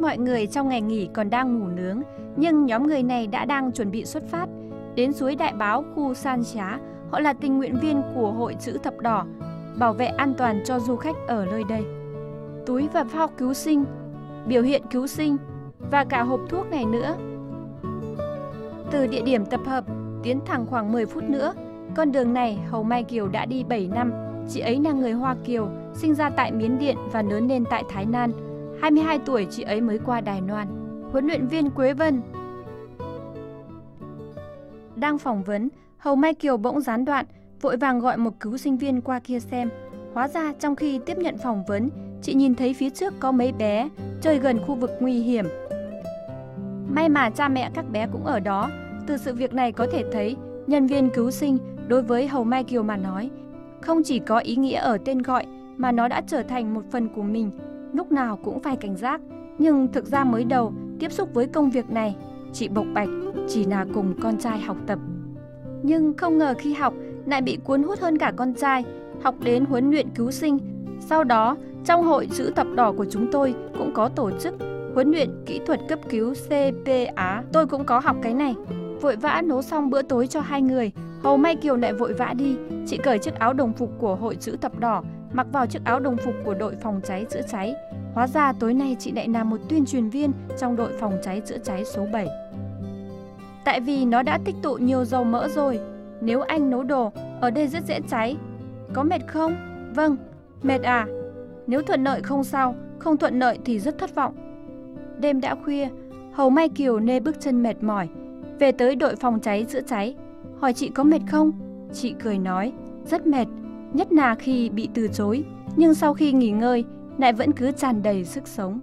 mọi người trong ngày nghỉ còn đang ngủ nướng, nhưng nhóm người này đã đang chuẩn bị xuất phát. Đến suối Đại Báo, khu San Xá, họ là tình nguyện viên của Hội Chữ Thập Đỏ, bảo vệ an toàn cho du khách ở nơi đây. Túi và phao cứu sinh, biểu hiện cứu sinh và cả hộp thuốc này nữa. Từ địa điểm tập hợp, tiến thẳng khoảng 10 phút nữa, con đường này Hầu Mai Kiều đã đi 7 năm. Chị ấy là người Hoa Kiều, sinh ra tại Miến Điện và lớn lên tại Thái Lan. 22 tuổi chị ấy mới qua Đài Loan. Huấn luyện viên Quế Vân Đang phỏng vấn, Hầu Mai Kiều bỗng gián đoạn, vội vàng gọi một cứu sinh viên qua kia xem. Hóa ra trong khi tiếp nhận phỏng vấn, chị nhìn thấy phía trước có mấy bé chơi gần khu vực nguy hiểm. May mà cha mẹ các bé cũng ở đó. Từ sự việc này có thể thấy, nhân viên cứu sinh đối với Hầu Mai Kiều mà nói, không chỉ có ý nghĩa ở tên gọi mà nó đã trở thành một phần của mình, lúc nào cũng phải cảnh giác. Nhưng thực ra mới đầu tiếp xúc với công việc này, chị Bộc Bạch chỉ là cùng con trai học tập. Nhưng không ngờ khi học lại bị cuốn hút hơn cả con trai, học đến huấn luyện cứu sinh. Sau đó, trong hội chữ thập đỏ của chúng tôi cũng có tổ chức huấn luyện kỹ thuật cấp cứu CPA. Tôi cũng có học cái này. Vội vã nấu xong bữa tối cho hai người, Hầu May Kiều lại vội vã đi. Chị cởi chiếc áo đồng phục của hội chữ thập đỏ, mặc vào chiếc áo đồng phục của đội phòng cháy chữa cháy. Hóa ra tối nay chị lại là một tuyên truyền viên trong đội phòng cháy chữa cháy số 7. Tại vì nó đã tích tụ nhiều dầu mỡ rồi, nếu anh nấu đồ, ở đây rất dễ cháy. Có mệt không? Vâng, mệt à? Nếu thuận lợi không sao, không thuận lợi thì rất thất vọng. Đêm đã khuya, Hầu Mai Kiều nê bước chân mệt mỏi, về tới đội phòng cháy chữa cháy, hỏi chị có mệt không? Chị cười nói, rất mệt, nhất là khi bị từ chối, nhưng sau khi nghỉ ngơi, lại vẫn cứ tràn đầy sức sống.